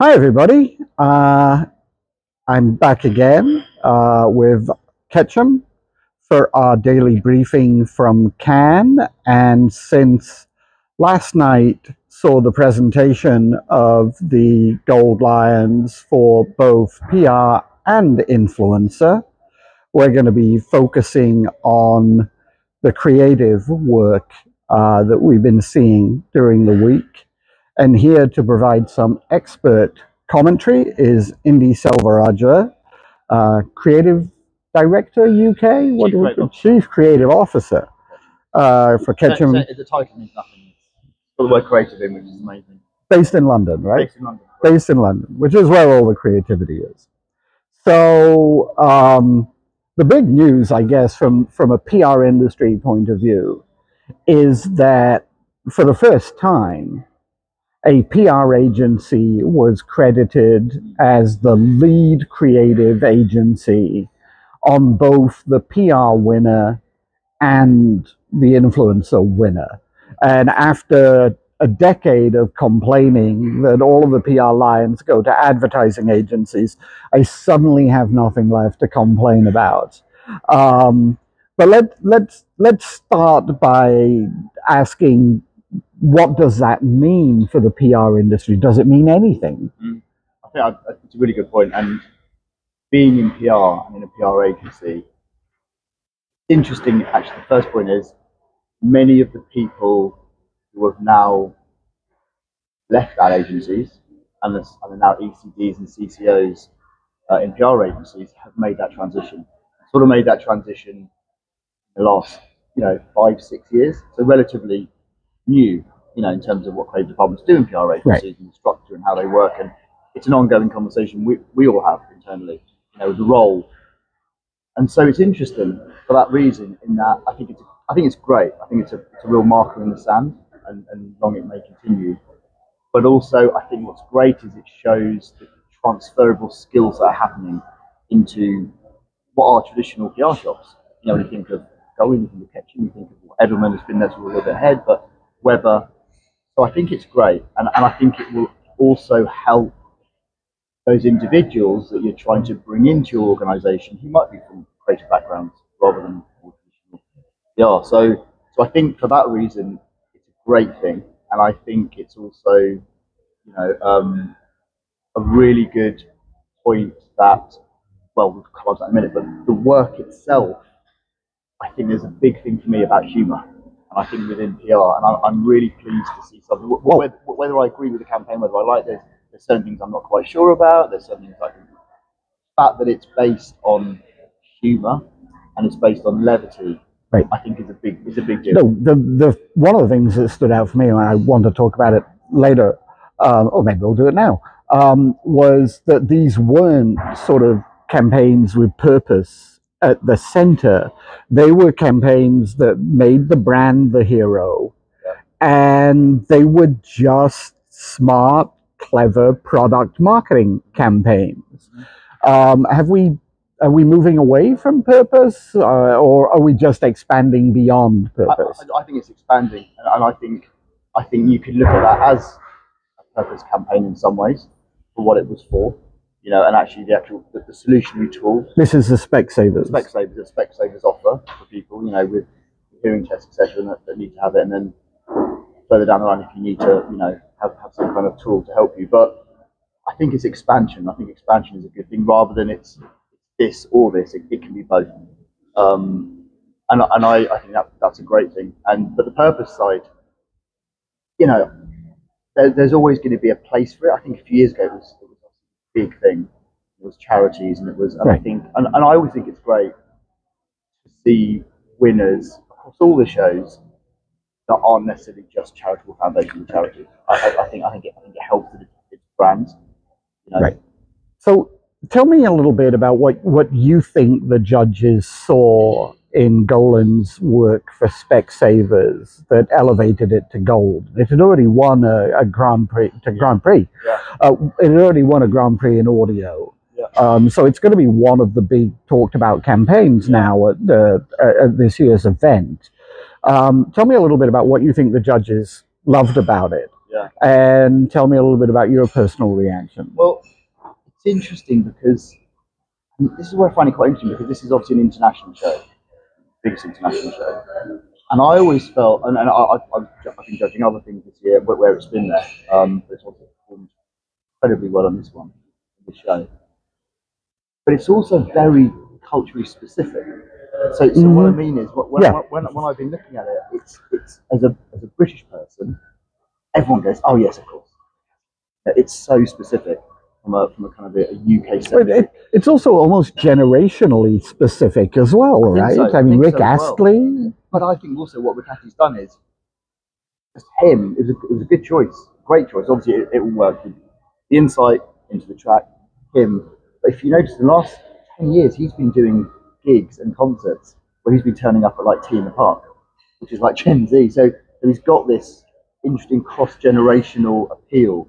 Hi, everybody. Uh, I'm back again uh, with Ketchum for our daily briefing from Cannes. And since last night saw the presentation of the Gold Lions for both PR and influencer, we're going to be focusing on the creative work uh, that we've been seeing during the week. And here to provide some expert commentary is Indy Selvarajah, uh, Creative Director UK, what Chief do we- Creative Chief Creative Officer uh, for Ketchum, So, so the title means nothing. It's got the word creative in, which is amazing. based in London, right? Based in London. based in London, which is where all the creativity is. So um, the big news, I guess, from from a PR industry point of view, is that for the first time, a PR agency was credited as the lead creative agency on both the PR winner and the influencer winner. And after a decade of complaining that all of the PR lions go to advertising agencies, I suddenly have nothing left to complain about. Um, but let, let's, let's start by asking what does that mean for the PR industry? Does it mean anything? I think I, it's a really good point. And being in PR and in a PR agency, interesting. Actually, the first point is many of the people who have now left ad agencies and are now ECDs and CCOs uh, in PR agencies have made that transition. Sort of made that transition in the last, you know, five six years. So relatively new, you know, in terms of what creative departments do in PR agencies and the structure and how they work. And it's an ongoing conversation we, we all have internally, you know, the role. And so it's interesting for that reason. In that, I think it's I think it's great. I think it's a, it's a real marker in the sand, and, and long it may continue. But also, I think what's great is it shows the transferable skills that are happening into what are traditional PR shops. You know, when you think of Golin, you think of Ketchum, you think of Edelman has been there a little bit ahead, but Weber. So I think it's great, and, and I think it will also help those individuals that you're trying to bring into your organisation who might be from creative backgrounds rather than more traditional. Yeah, so so I think for that reason, it's a great thing, and I think it's also, you know, um, a really good point that, well, we'll come on to that in a minute, but the work itself, I think there's a big thing for me about humour. And I think within PR, and I'm, I'm really pleased to see something. Whether, whether I agree with the campaign, whether I like this, there's certain things I'm not quite sure about. There's certain things I think. The fact that it's based on humour and it's based on levity, Right. I think is a big is a big deal. No, the, the, one of the things that stood out for me, and I want to talk about it later, um, or maybe we'll do it now, um, was that these weren't sort of campaigns with purpose at the center. They were campaigns that made the brand the hero, and they were just smart, clever product marketing campaigns. Um, have we are we moving away from purpose, uh, or are we just expanding beyond purpose? I, I think it's expanding, and, and I think I think you could look at that as a purpose campaign in some ways for what it was for, you know, and actually the actual the, the solutionary tool, This is the Specsavers. Specsavers, the Specsavers offer for people, you know, with hearing tests, etc., that, that need to have it, and then further down the line, if you need to, you know, have, have some kind of tool to help you. But I think it's expansion. I think expansion is a good thing rather than it's this or this. It, it can be both. Um, and and I, I think that that's a great thing. And but the purpose side, you know, there, there's always going to be a place for it. I think a few years ago it was, it was big thing. Was charities, and it was. And I think, and, and I always think it's great to see winners across all the shows that aren't necessarily just charitable foundations and charities. I, I, think I think it, I think it helps with its brands. You know? Right. So tell me a little bit about what, what you think the judges saw in Golin's work for Specsavers that elevated it to gold. It had already won a, a Grand Prix to Grand Prix. Yeah. Uh, it had already won a Grand Prix in audio. Yeah. Um, so it's going to be one of the big talked about campaigns now at, the, at this year's event. Um, tell me a little bit about what you think the judges loved about it. Yeah. and tell me a little bit about your personal reaction. Well, it's interesting because this is where I find it quite interesting because this is obviously an international show, biggest international show, and I always felt, and, and I, I've been judging other things this year where, where it's been there, um, but it's also performed incredibly well on this one, this show. But it's also very culturally specific. So, so what I mean is, when, Yeah. when, when I've been looking at it, it's, it's as a as a British person, everyone goes, "Oh yes, of course." It's so specific from a from a kind of a, UK But it, it's also almost generationally specific as well, I right? so. I I mean, Rick so as well. Astley. But I think also what Riccati's done is just him. It was, a, it was a good choice, great choice. Obviously, it, it will work. The insight into the track, him. But if you notice, the last ten years, he's been doing gigs and concerts where he's been turning up at like T in the Park, which is like Gen Z. So, so he's got this interesting cross generational appeal.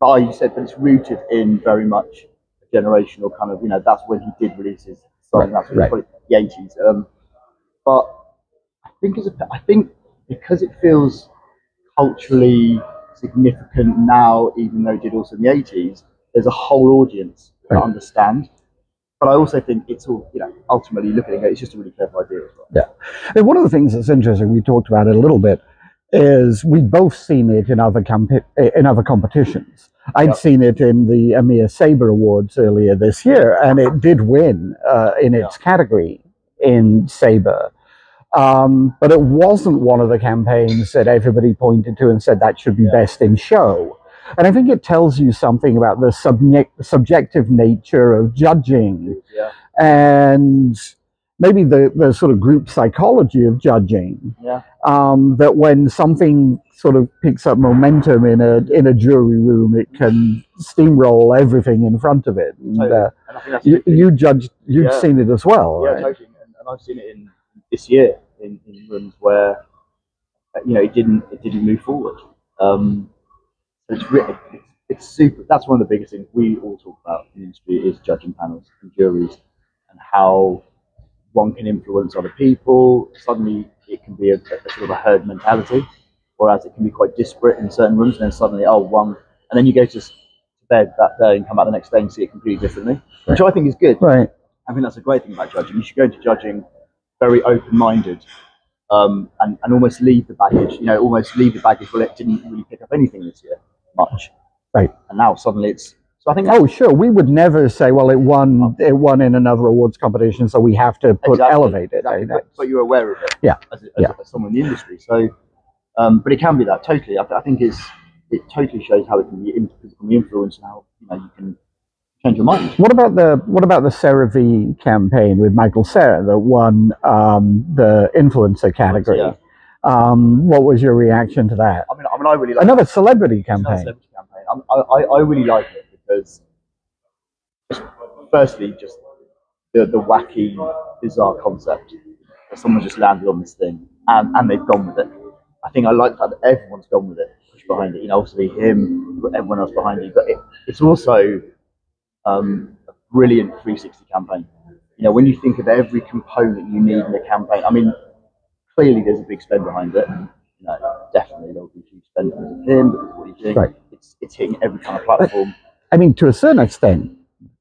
But like you said, but it's rooted in very much a generational kind of. You know, that's when he did release his song. That's when Right. probably the eighties. Um, but I think as a, I think because it feels culturally significant now, even though it did also in the eighties, there's a whole audience that Right. understand. But I also think it's all, you know, ultimately looking at it, it's just a really clever idea as well. Yeah. And one of the things that's interesting, we talked about it a little bit, is we've both seen it in other camp- in other competitions. I'd Yep. seen it in the EMEA SABRE Awards earlier this year, and it did win uh, in its category in SABRE. Um, but it wasn't one of the campaigns that everybody pointed to and said that should be Yeah. best in show. And I think it tells you something about the subject, subjective nature of judging Yeah, and maybe the, the sort of group psychology of judging yeah, um, that when something sort of picks up momentum in a in a jury room, it can steamroll everything in front of it. And, totally. uh, and you, you judged, you've Yeah. seen it as well, yeah, right? totally. And, and I've seen it in this year in, in rooms where uh, you know it didn't it didn't move forward. Um, it's really it's, it's super. That's one of the biggest things we all talk about in the industry is judging panels and juries and how one can influence other people. Suddenly, it can be a, a sort of a herd mentality, whereas it can be quite disparate in certain rooms. And then suddenly, oh, one, and then you go to bed that day and come back the next day and see it completely differently, which I think is good. Right. I think that's a great thing about judging. You should go into judging very open-minded um, and, and almost leave the baggage. You know, almost leave the baggage. Well, it didn't really pick up anything this year much, Right. and now suddenly it's. So I think Oh, sure. We would never say, well, it won. It won in another awards competition, so we have to put Exactly, elevate it. exactly, eh? but, but you're aware of it. Yeah, As, as, yeah. as someone in the industry, so. Um, but it can be that totally. I, I think it's it totally shows how it can be, in, it can be influenced and how you know you can change your mind. What about the what about the V campaign with Michael Cera that won um, the influencer category? Yeah. Um, what was your reaction to that? I mean, I mean, I really like Another celebrity It's not a campaign. celebrity campaign. I, I, I really like it firstly, just the, the wacky, bizarre concept that someone just landed on this thing and, and they've gone with it. I think I like that everyone's gone with it, pushed behind it. You know, obviously him, everyone else behind it, but it, it's also um, a brilliant 360 campaign. You know, when you think of every component you need in a campaign, I mean, clearly there's a big spend behind it. You know, definitely there'll be a huge spend of him, of what he's doing. Right. It's, it's hitting every kind of platform. I mean, to a certain extent,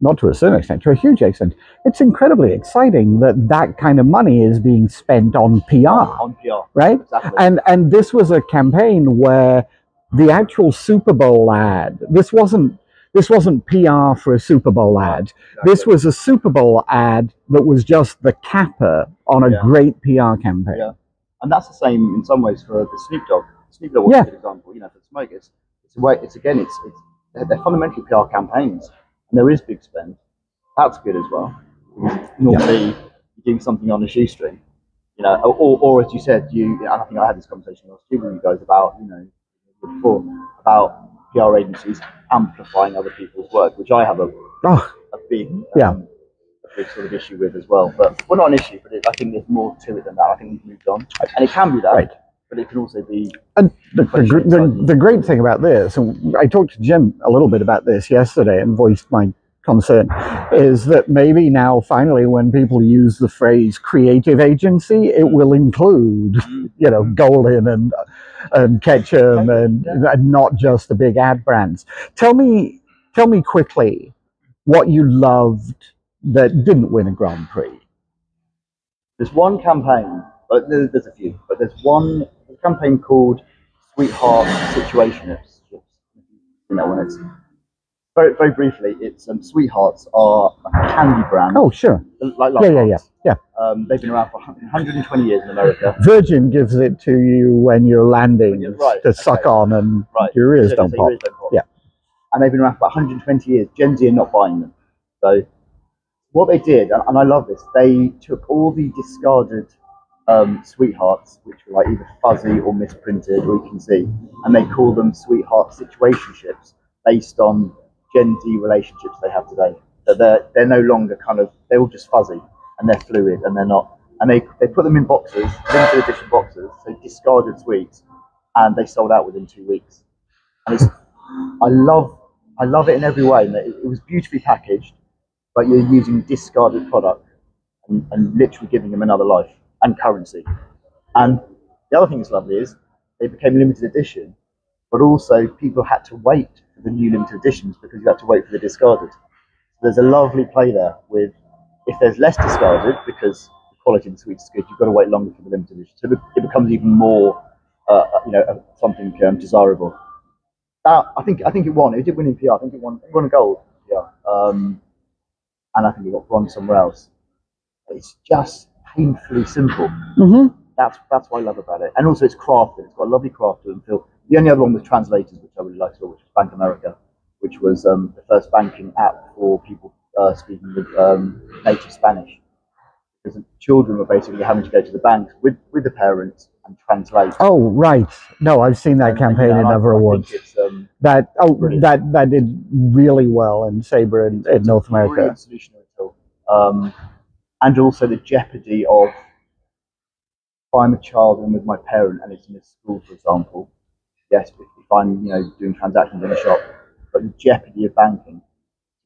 not to a certain extent, to a huge extent, it's incredibly exciting that that kind of money is being spent on PR, on PR. right? Exactly. And and this was a campaign where the actual Super Bowl ad. This wasn't this wasn't PR for a Super Bowl ad. This was a Super Bowl ad that was just the capper on a Yeah. great PR campaign. Yeah. and that's the same in some ways for the Snoop Dogg. Snoop Dogg was Yeah. a good example. You know, for the smokers, it's a way. It's again, it's it's they're, they're fundamentally PR campaigns, and there is big spend. That's good as well. Normally, you're doing something on a shoestring. You know, or, or as you said, you. And I think I had this conversation last year with you guys about you know before about PR agencies amplifying other people's work, which I have a Oh, a big Yeah. um, a big sort of issue with as well. But well, not an issue, but it, I think there's more to it than that. I think we've moved on, and it can be that, Right. but it can also be And the, the, the, the great thing about this, and I talked to Jim a little bit about this yesterday and voiced my concern, is that maybe now finally when people use the phrase creative agency, it hmm. will include, hmm. you know, hmm. Golin and and Ketchum and, and not just the big ad brands. Tell me, tell me quickly what you loved that didn't win a Grand Prix. There's one campaign, but there's a few, but there's one campaign called Sweetheart Situationships. You know, when it's very, very briefly, it's um, Sweethearts are a candy brand, Oh, sure. like Yeah, yeah, yeah, yeah. Um, they've been around for 120 years in America. Virgin gives it to you when you're landing you're- right, to suck on and Right. your ears So- don't pop. ears don't pop. Yeah. And they've been around for about 120 years. Gen Z are not buying them. So what they did, and and I love this, they took all the discarded um, sweethearts, which were like either fuzzy or misprinted, or you can see, and they call them sweetheart situationships based on Gen relationships they have today. So they're they're no longer kind of they're all just fuzzy and they're fluid and they're not. And they, they put them in boxes, limited edition boxes, so discarded sweets, and they sold out within two weeks. And it's I love I love it in every way. It, it was beautifully packaged, but you're using discarded product and, and literally giving them another life and currency. And the other thing that's lovely is they became limited edition, but also people had to wait for the new limited editions because you had to wait for the discarded. So there's a lovely play there with if there's less discarded because the quality of the sweets is good, you've got to wait longer for the limited edition. So it becomes even more, uh, you know, uh, something um, desirable that I think I think it won. It did win in PR. I think it won. It won a gold. Yeah. Um, and I think it got bronze somewhere else. But it's just painfully simple. hmm That's that's what I love about it. And also it's crafted. It's got a lovely craft to it feel. The only other one was translators, which I really liked which was Bank America, which was um, the first banking app for people uh, speaking with um, native Spanish. Because children were basically having to go to the bank with, with the parents and translate. Oh, right. No, I've seen that And- campaign and, in I- other awards. Um, That oh, Brilliant. that that did really well in SABRE in, in North America. solution all. Um, and also the jeopardy of if I'm a child and with my parent and it's in a school, for example. Yes, if, I'm you know doing transactions in a shop, but the jeopardy of banking,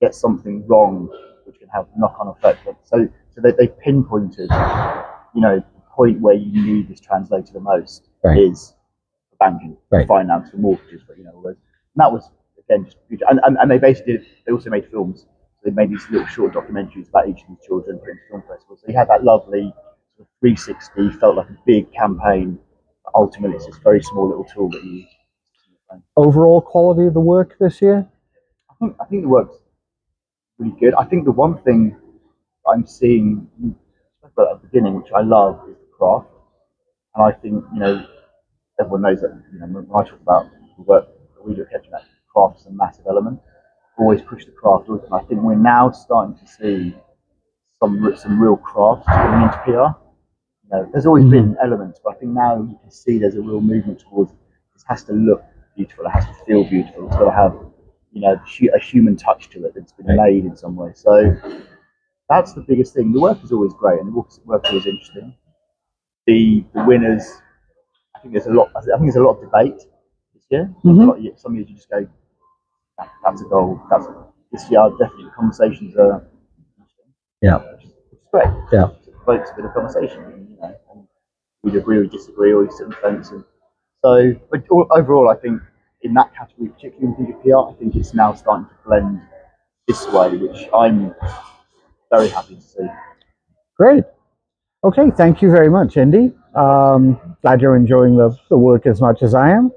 get something wrong, which can have knock-on effects. So so they they pinpointed, you know, the point where you need this translator the most Right. is for banking, Right. finance, for mortgages, but you know all those. And that was again just beautiful. And, and and they basically did, they also made films. So they made these little short documentaries about each of these children into film festivals. So you had that lovely sort of 360, felt like a big campaign. But ultimately, it's this very small little tool that you use. Overall quality of the work this year. I think I think the work's really good. I think the one thing I'm seeing at the beginning, which I love, is the craft. And I think you know everyone knows that you know when I talk about the work that we do at Ketchum, craft is a massive element. Always push the craft, and I think we're now starting to see some some real craft coming into PR. You know, there's always been elements, but I think now you can see there's a real movement towards this has to look beautiful, it has to feel beautiful, it's got to have you know a human touch to it that's been made in some way. So that's the biggest thing. The work is always great, and the work work is always interesting. The the winners, I think there's a lot. I think there's a lot of debate this year. Mhm. Lot of some years you just go, that's a goal. That's this year. Definitely the conversations are. Yeah. is, great. Yeah. Provokes a bit of conversation, you know. And we'd agree or disagree, or you sit on the fence. And so, but overall, I think in that category, particularly in digital PR, I think it's now starting to blend this way, which I'm very happy to see. Great. Okay, thank you very much, Indy. Um, glad you're enjoying the, the work as much as I am.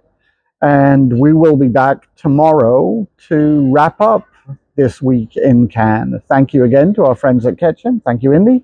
And we will be back tomorrow to wrap up this week in Cannes. Thank you again to our friends at Ketchum. Thank you, Indy.